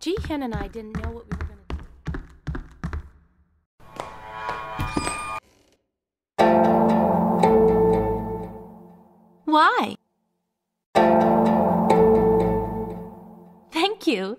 Jihyun and I didn't know what we were gonna do. Why? Thank you.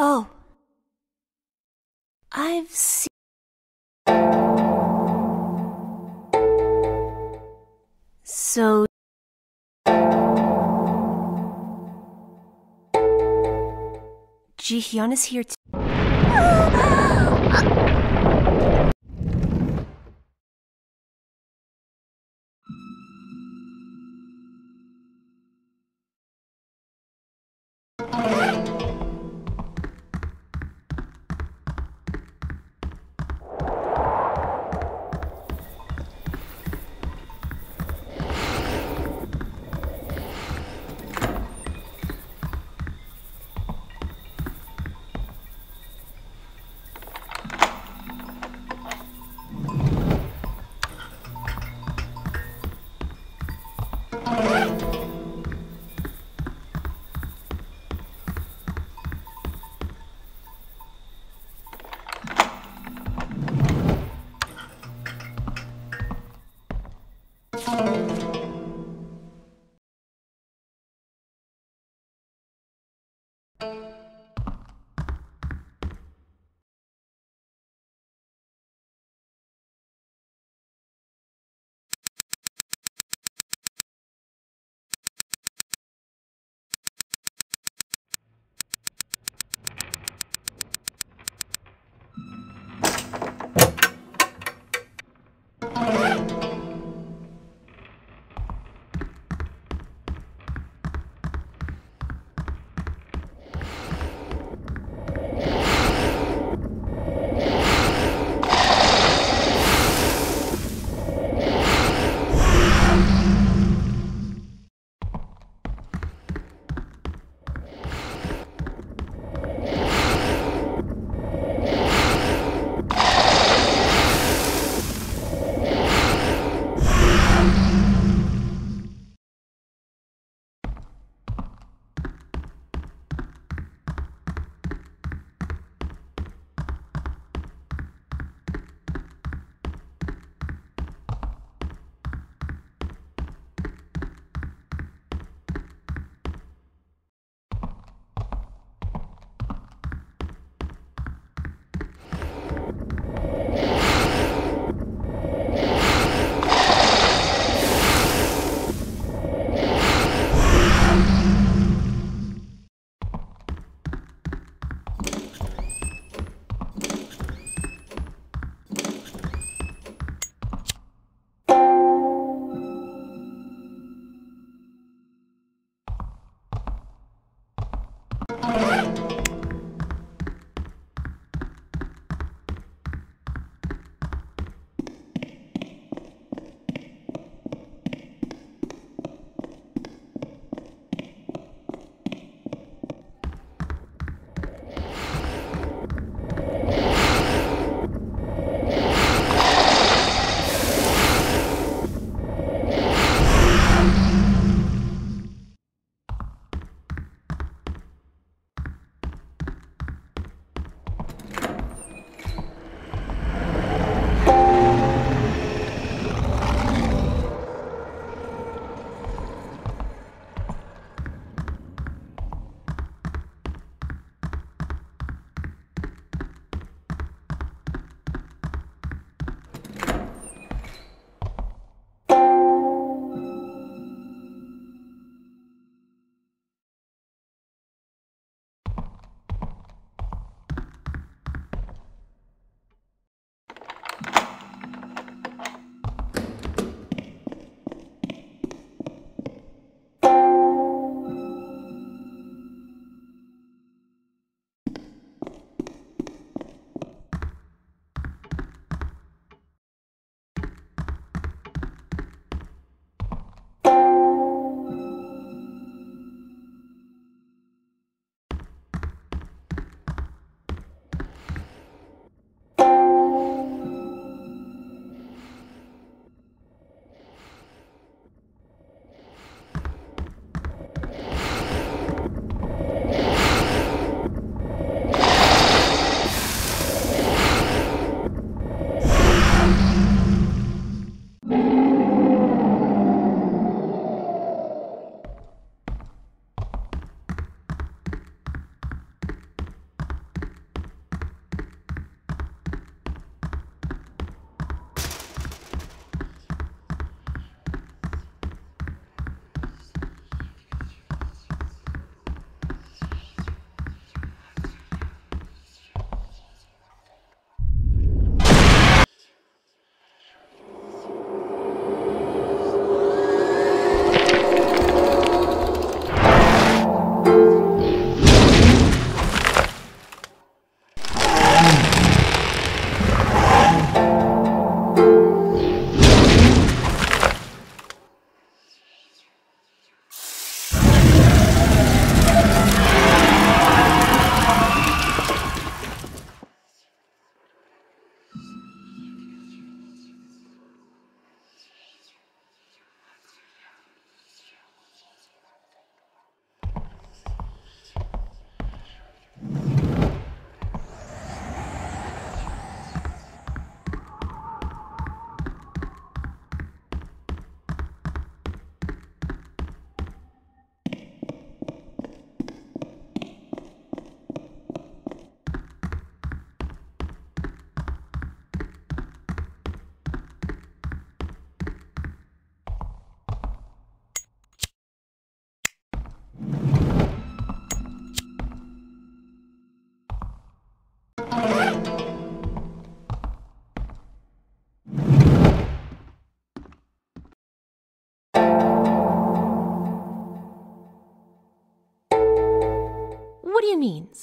Oh. I've seen. So. Jihyun is here too.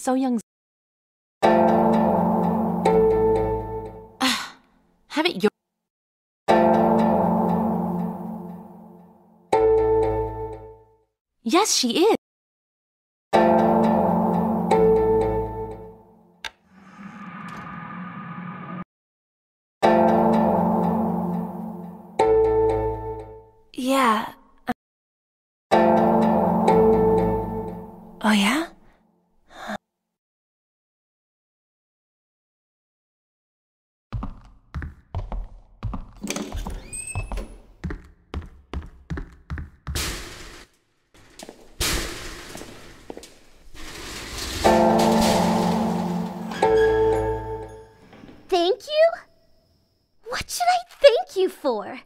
You? So young. Ah, have it your. Yes, she is. For?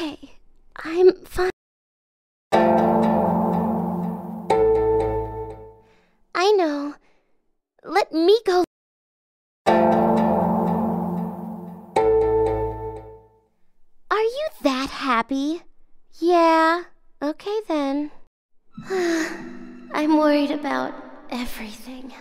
Okay. I'm fine. I know. Let me go. Are you that happy? Yeah. Okay then. I'm worried about everything.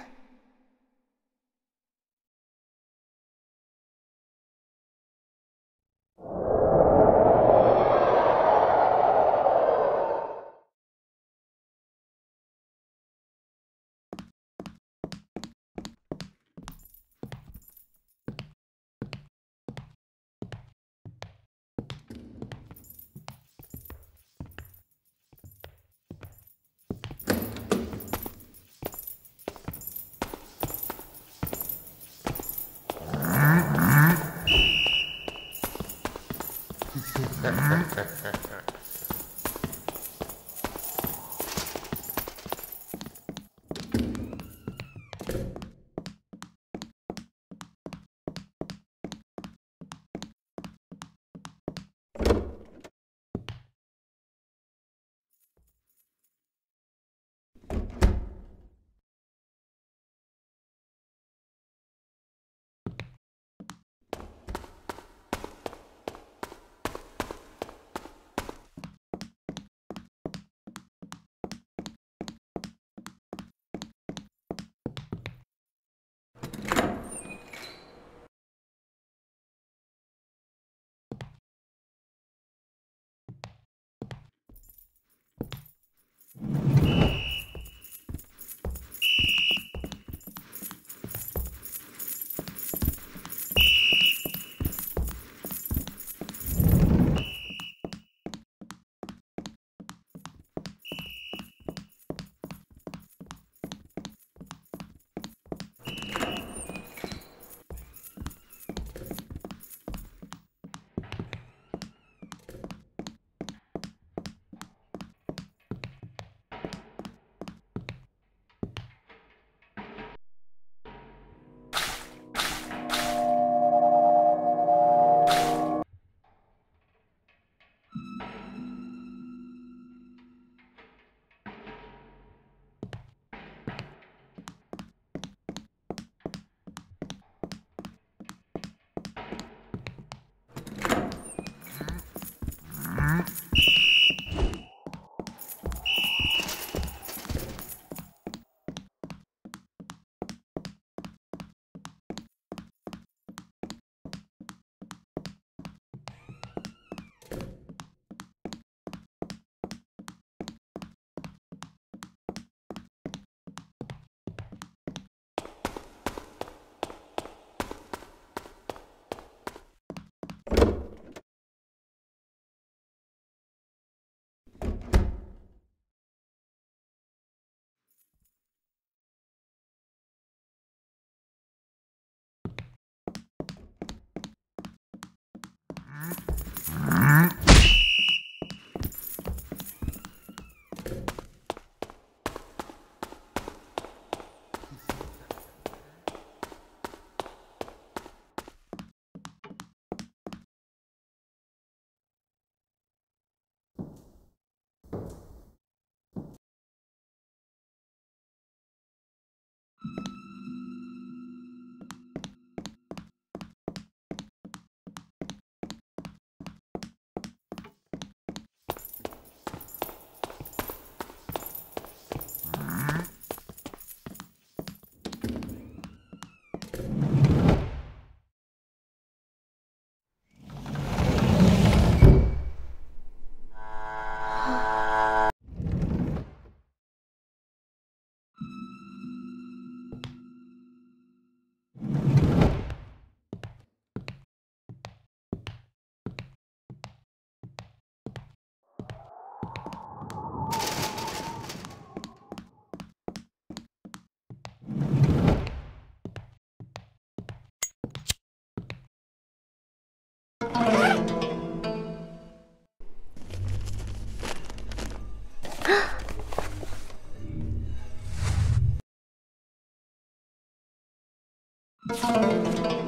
Música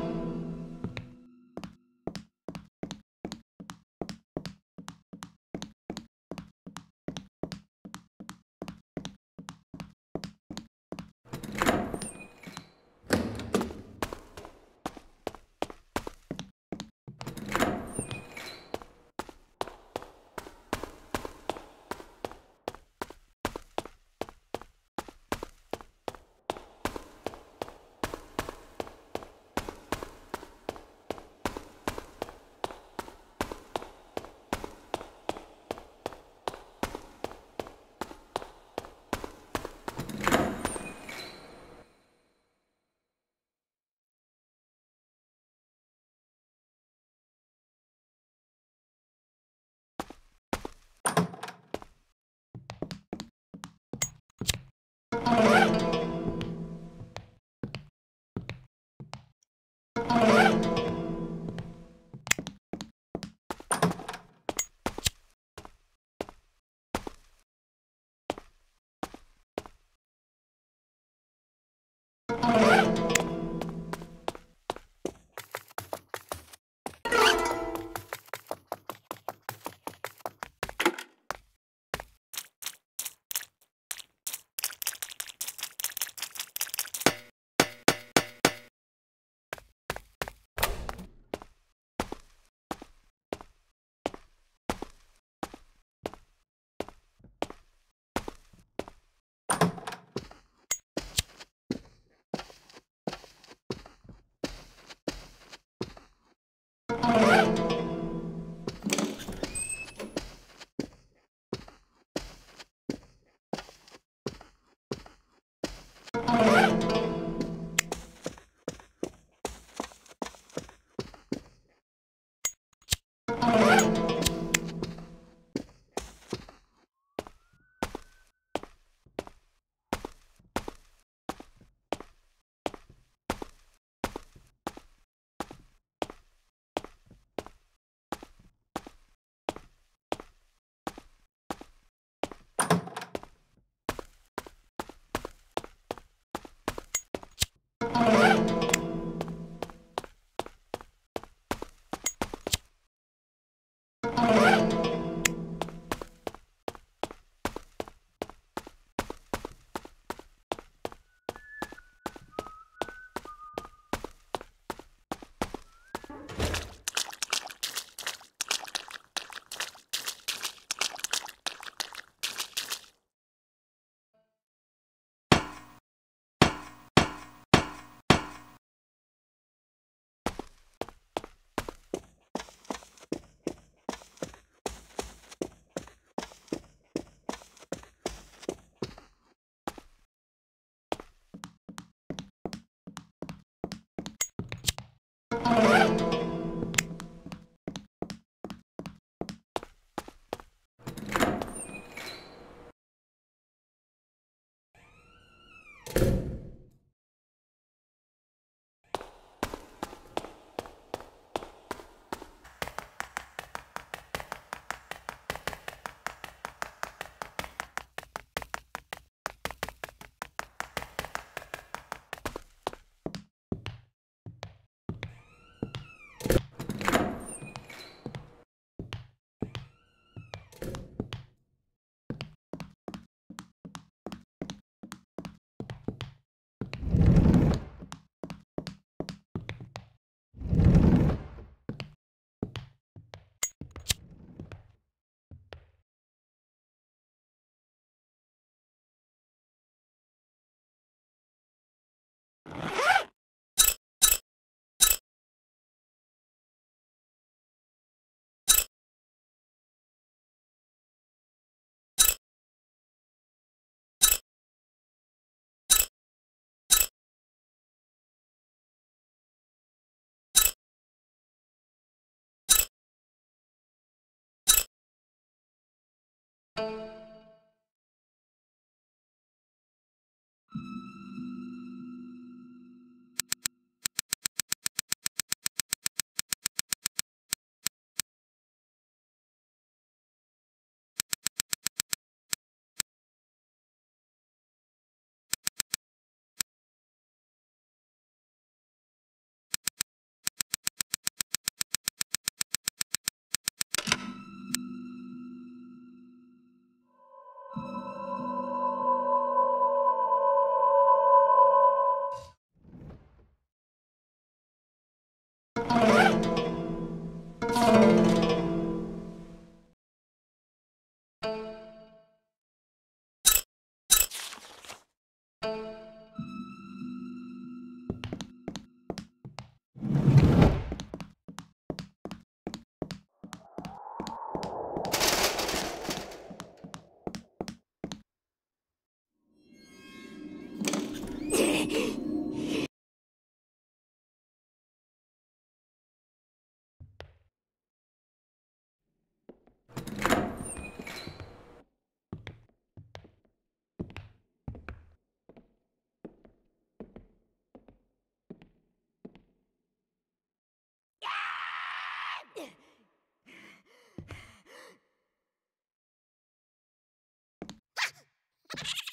you. you you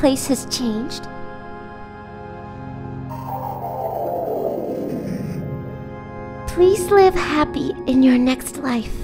place has changed? Please live happy in your next life.